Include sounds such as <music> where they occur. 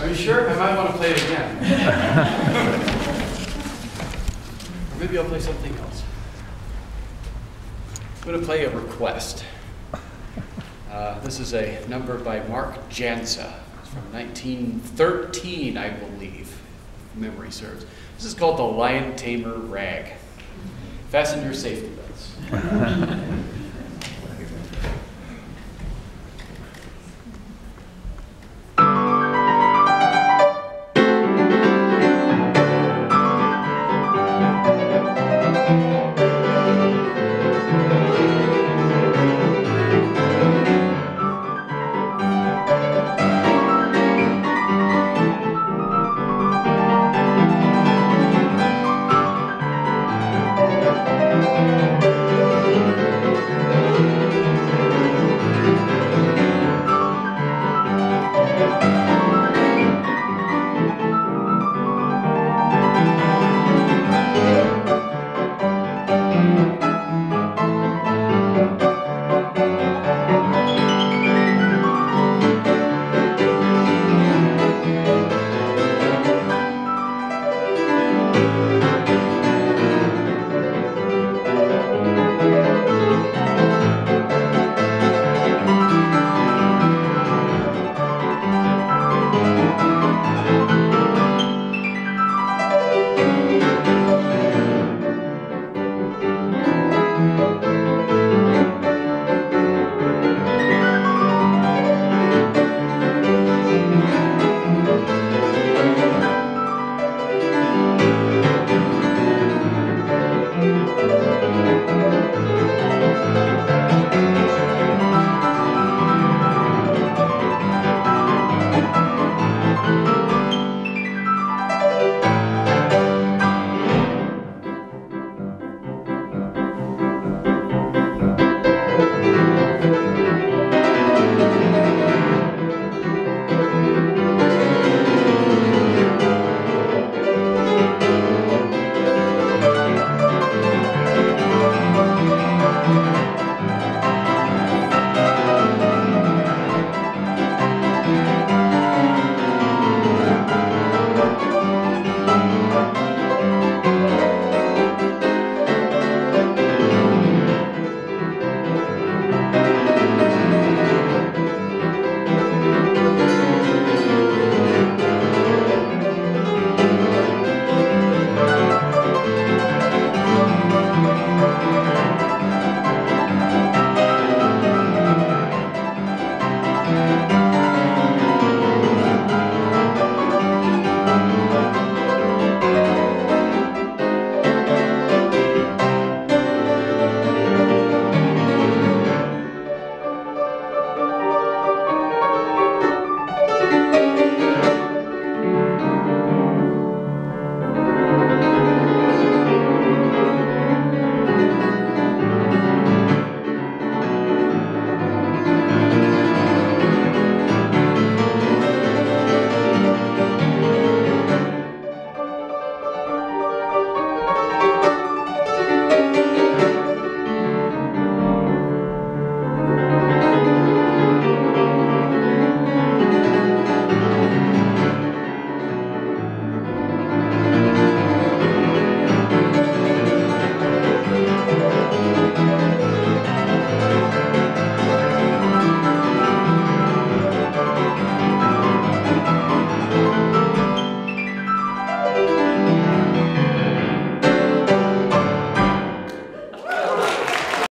Are you sure? I might want to play it again. <laughs> or maybe I'll play something else. I'm going to play a request. Uh, this is a number by Mark Janza. It's from 1913, I believe, if memory serves. This is called the Lion Tamer Rag. Fasten your safety belts. <laughs>